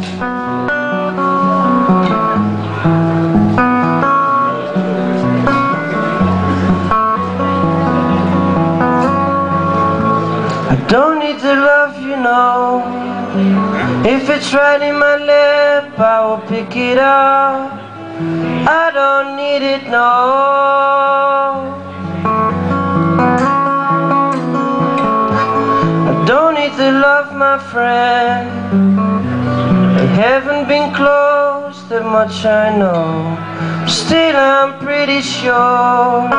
I don't need to love you, no. If it's right in my lap, I will pick it up. I don't need it, no. I don't need to love my friend. They haven't been close that much, I know. Still, I'm pretty sure.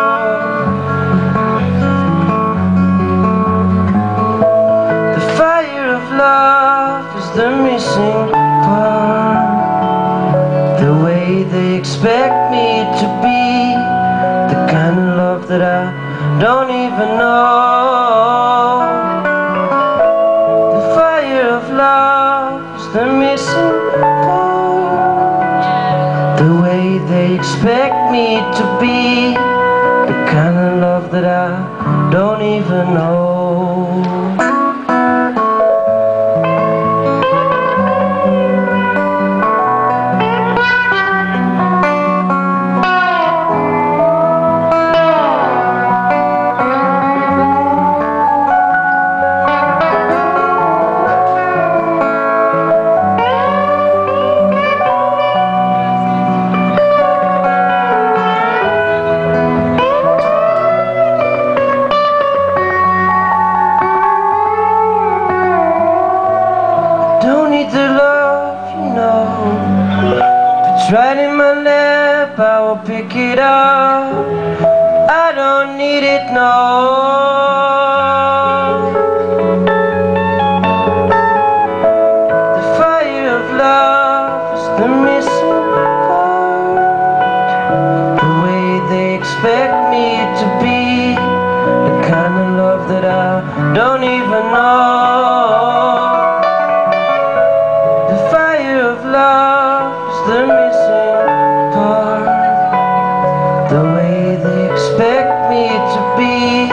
The fire of love is the missing part. The way they expect me to be, the kind of love that I don't even know. Missing. The way they expect me to be, the kind of love that I don't even know. Need to love, you know. It's right in my lap, I will pick it up. I don't need it, no. The fire of love is the missing the missing part The way they expect me to be.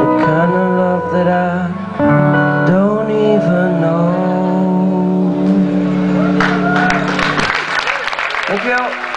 The kind of love that I don't even know. Thank you.